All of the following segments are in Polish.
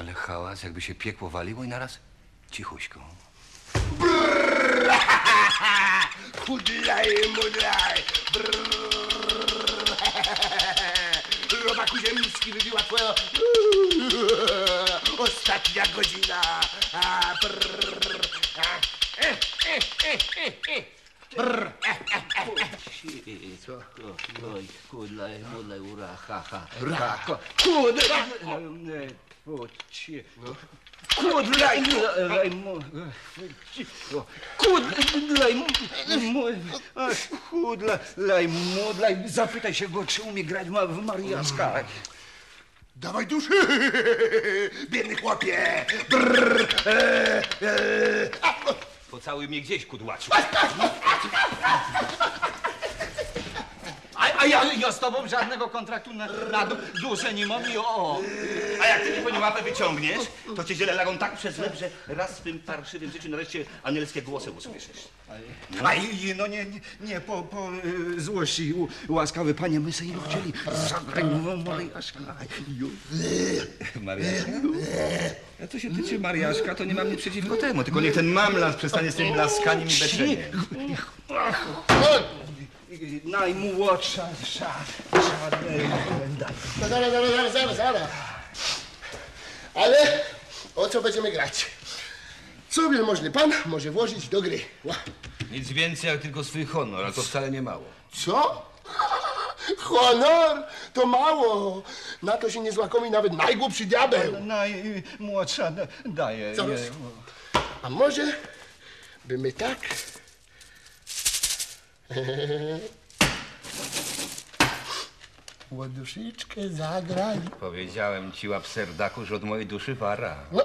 Ale hałas, jakby się piekło waliło i naraz cichuśko. Chudlaj, mudlaj. Robaku ziemski wybiła twoja ostatnia godzina. Brrr. E, e, e. Brrr. Co? Oj, kudlaj, mudlaj, ura, ha, ha. Ra. Kudlaj, kudlaj, kudlaj, kudlaj, ach, kudlaj, mudlaj, zapytaj się go, czy umie grać ma- w mariaska. Dawaj duszy, biedny chłopie. Brrr. E, e. A, o, Pocałuj mnie gdzieś, kudłaczu. A, ja, ja z tobą żadnego kontraktu na, na du- duszę nie mam i o. A jak ty mi po nim łapę wyciągniesz, to cię ziele lagą tak przez łeb, że raz w swym parszywym życiu nareszcie anielskie głosy usłyszysz. A i, no nie, nie, nie po, po y, złości u, łaskawy panie, my sobie no chcieli mariaszka. Ju. Mariaszka? A co się tyczy Mariaszka, to nie mam nic przeciwko temu, tylko niech ten mamlas przestanie z tymi laskaniem i beczeniem. Najmłodsza daj. No zaraz, zaraz, zaraz, zaraz, zaraz. Ale o co będziemy grać? Co wielmożny pan może włożyć do gry? Ła. Nic więcej jak tylko swój honor, a to wcale nie mało. Co? Honor? To mało. Na to się nie złakomi nawet najgłupszy diabeł. Najmłodsza da- daje. Zaraz. A może by my tak... Łoduszyczkę zagrali. Powiedziałem ci, łapserdaku, że od mojej duszy wara. No,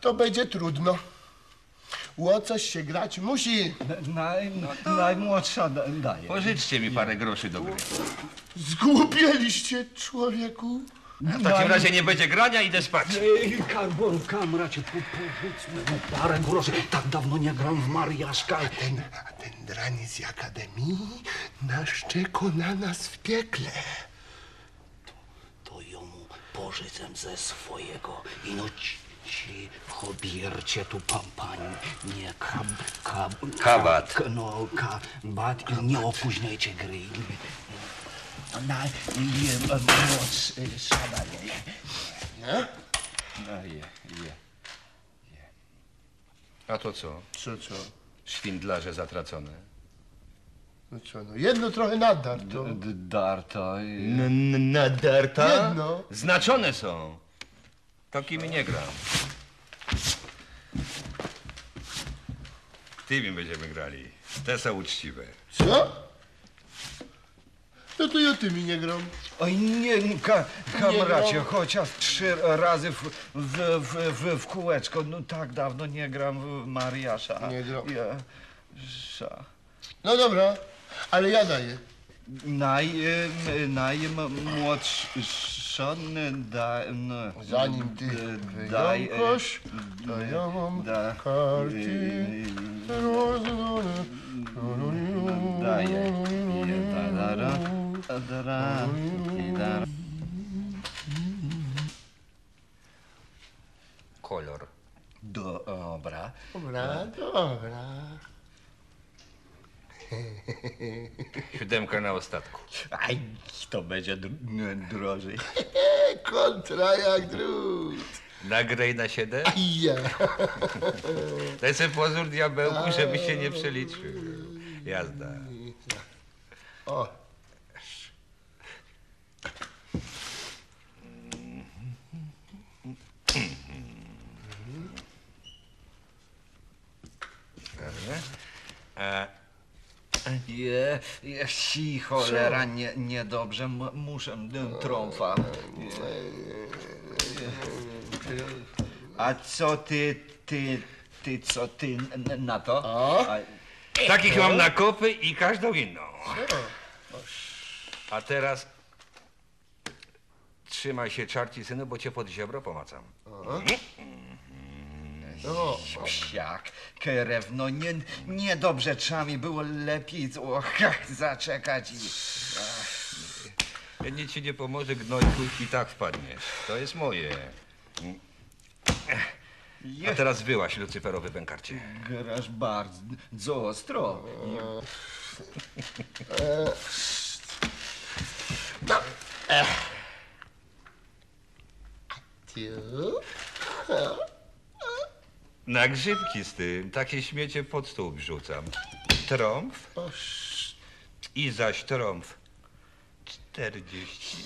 to będzie trudno. Ło coś się grać musi. Naj, najmłodsza da, daje. Pożyczcie mi parę groszy do gry. Zgłupieliście, człowieku. W takim razie nie będzie grania, idę spać. Ej, Karborówka, mracie, po, powiedz mi no, parę groszy. Tak dawno nie gram w mariaszka. Ten, a ten draniec z akademii naszczeko na nas w piekle. To jomu pożycem ze swojego. Ino ci, ci chobiercie tu pan, pan, nie kab, kab, Kabat. K, no, kabat i nie opóźniajcie gry. Na, je, moc, y, szadaje. Nie? No je, je, je. A to co? Co, co? Szwindlarze zatracone. No co, no jedno trochę nadar, to... Darta. Nadarta? Jedno. Znaczone są. Takimi nie gram. Tymi będziemy grali. Te są uczciwe. Co? No to ja tymi nie gram. Oj nie, ka, kamracie, chociaż trzy razy w, w, w, w, w kółeczko. No tak dawno nie gram w Mariasza. Nie gram. Ja, sza. No dobra, ale ja daję. Naj, najmłodsza da, no, Zanim ty daj, e, wyjąkoś, to ja mam da, karty rozdane. daje. Je, da, da, da, da, da, da, i da. Kolor. Dobra. Dobra, dobra. Siódemka na ostatku. Aj, to będzie dr- drożej. E, kontra jak drut. Nagraj na siedem. Ja. Daj sobie pozór diabełku, żeby się nie przeliczył. Jazda. O, A Je, je, si cholera, nie, niedobrze, m- muszę trąfa. A co ty, ty, ty, co ty n- na to? A, takich mam na kopy i każdą inną. A teraz trzymaj się czarci synu, bo cię pod ziobro pomacam. O, Psiak, krewno, nie, niedobrze trzeba mi było lepiej o, zaczekać i... Nic ci nie pomoże, gnojku, i tak wpadniesz. To jest moje. A teraz wyłaś, Lucyferowy bękarcie. Grasz bardzo ostro. Na grzybki z tym, takie śmiecie pod stół wrzucam. Trąb i zaś trąb. 40.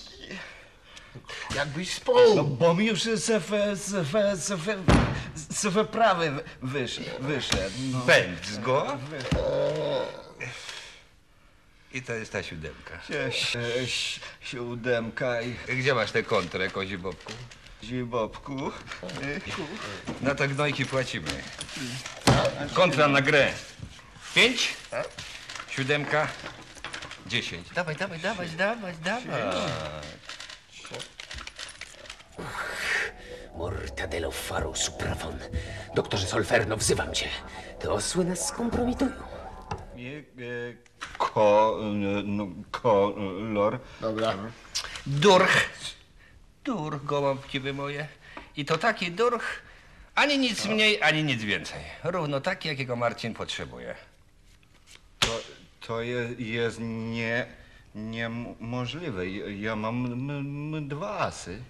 Jakbyś No spał. bo mi już z w, z w, z w, z wyprawy wyszedł. wyszedł no. Pędz go. I to jest ta siódemka. Cześć, siódemka i Gdzie masz tę kontrę, kozi bobku? Zibobku. Na to gnojki płacimy. Kontra na grę. Pięć, siódemka, dziesięć. Dawaj, dawaj, dawaj, dawaj, dawaj. Mortadelo faro suprafon. Doktorze Solferno, wzywam cię. Te osły nas skompromitują. Nie, e, Ko, no, kolor. Dobra. Durch. Durch, gołąbki wy moje. I to taki durch, ani nic mniej, ani nic więcej. Równo taki, jakiego Marcin potrzebuje. To, to je, jest nie, niemożliwe. Ja ja mam m, m, dwa asy.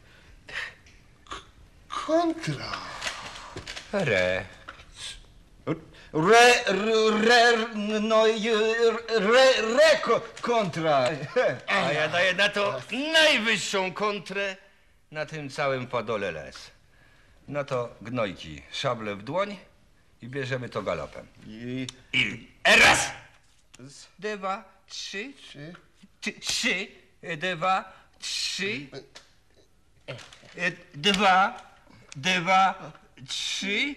Kontra. Re. Re, re, re, no, i, re, re, ko- kontra. A ja daję na to najwyższą kontrę na tym całym padole les. No to gnojki, szable w dłoń i bierzemy to galopem. I, I raz, dwa, trzy, trzy, trzy, dwa, trzy, dwa, dwa, trzy.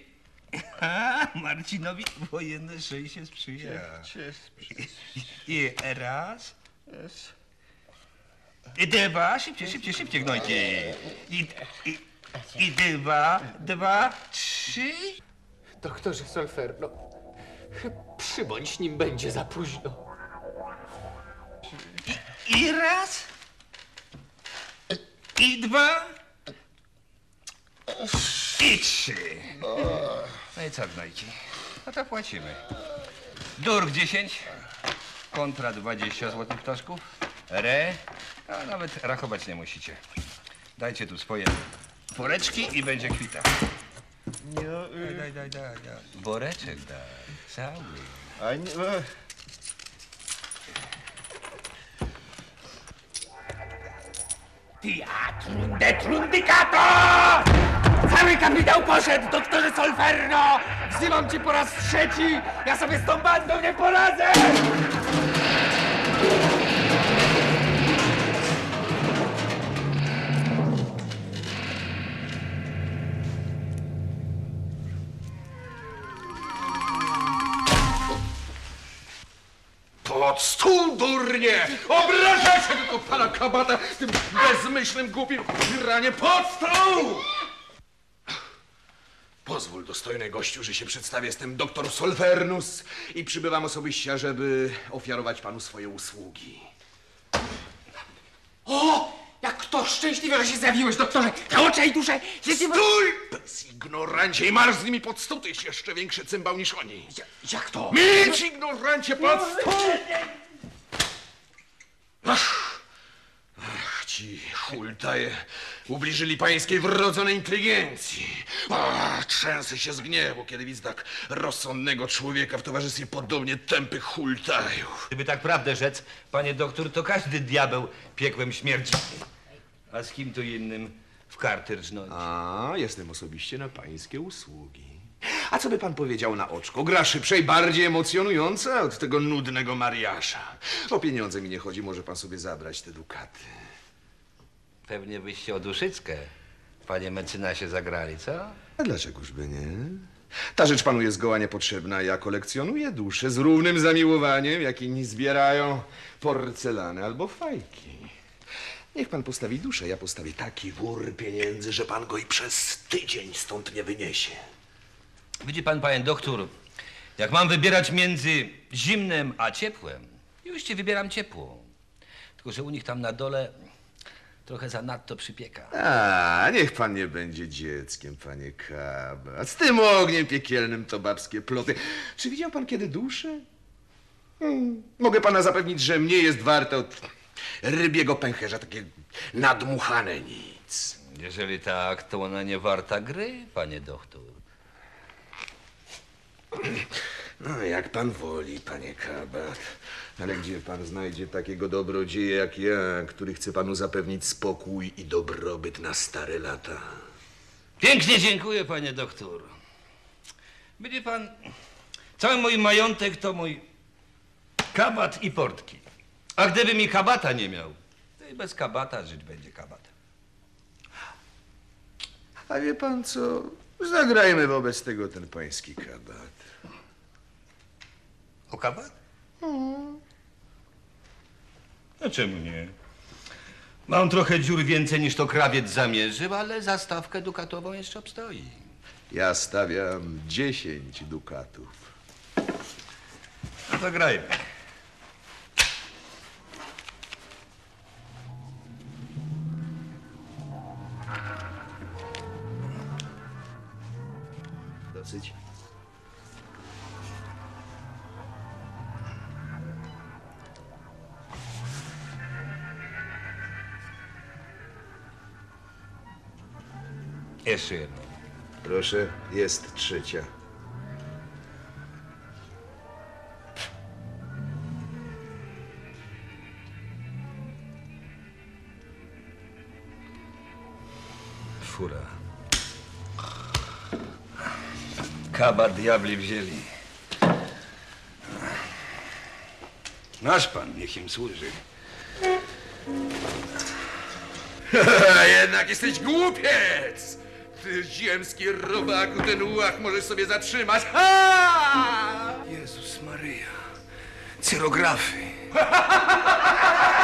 A, Marcinowi wojenne szczęście sprzyja. I raz, i dwa, szybciej, szybciej, szybciej, gnojki. I, i, i dwa, dwa, trzy. Doktorze Solferno, przybądź nim będzie za późno. I raz. I dwa. I trzy. No i co, gnojki? No to płacimy. Durk 10, kontra 20 złotych ptaszków, re, a nawet rachować nie musicie. Dajcie tu swoje woreczki i będzie kwita. Daj, daj, daj, daj, daj. Woreczek daj, cały. a nie, e, Teatrum de Trundicato! Cały kapitał poszedł, doktorze Solferno! Wzywam cię po raz trzeci! Ja sobie z tą bandą nie poradzę! Durnie! Obrażacie tylko pana kabata tym bezmyślnym, głupim granie pod stół! Pozwól, dostojny gościu, że się przedstawię. Jestem doktor Solfernus i przybywam osobiście, żeby ofiarować panu swoje usługi. O! Jak to szczęśliwe, że się zjawiłeś, doktorze! Na oczy i duszę! Cię... Stój, bez ignorancie! I marsz z nimi pod stół, jest jeszcze większy cymbał niż oni. Jak to? Milcz, ignorancie, pod stół! Ach, ach, ci hultaje ubliżyli pańskiej wrodzonej inteligencji. Ach, trzęsę się z gniewu, kiedy widzę tak rozsądnego człowieka w towarzystwie podobnie tępych hultajów. Gdyby tak prawdę rzec, panie doktor, to każdy diabeł piekłem śmierci. A z kim tu innym w karty rżnąć? A, jestem osobiście na pańskie usługi. A co by pan powiedział na oczko? Gra szybsza i bardziej emocjonująca od tego nudnego mariasza. O pieniądze mi nie chodzi, może pan sobie zabrać te dukaty. Pewnie byście o duszyckę, panie mecenasie, zagrali, co? A dlaczegoż by nie? Ta rzecz panu jest zgoła niepotrzebna. Ja kolekcjonuję dusze z równym zamiłowaniem, jak inni zbierają porcelany albo fajki. Niech pan postawi duszę, ja postawię taki wór pieniędzy, że pan go i przez tydzień stąd nie wyniesie. Widzi pan, panie doktor, jak mam wybierać między zimnem a ciepłem, już ci wybieram ciepło. Tylko, że u nich tam na dole Trochę za nadto przypieka. A, niech pan nie będzie dzieckiem, panie Kabat. Z tym ogniem piekielnym to babskie ploty. Czy widział pan kiedy duszę? Hmm. Mogę pana zapewnić, że mnie jest warte od rybiego pęcherza takie nadmuchane nic. Jeżeli tak, to ona nie warta gry, panie doktor. No, jak pan woli, panie Kabat. Ale gdzie pan znajdzie takiego dobrodzieja jak ja, który chce panu zapewnić spokój i dobrobyt na stare lata? Pięknie dziękuję, panie doktor. Będzie pan... Cały mój majątek to mój kabat i portki. A gdyby mi kabata nie miał, to i bez kabata żyć będzie kabat. A wie pan co? Zagrajmy wobec tego ten pański kabat. O kabat? A czemu nie? Mam trochę dziur więcej niż to krawiec zamierzył, ale za stawkę dukatową jeszcze obstoi. Ja stawiam 10 dukatów. No to grajmy. Proszę, jest trzecia. Fura. Kabat diabli wzięli. Nasz pan, niech im służy. Jednak jesteś głupiec! Ty ziemski robaku, ten łach możesz sobie zatrzymać. Ha! Jezus Maryja. Cyrografy.